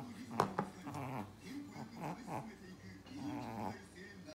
mm, mm.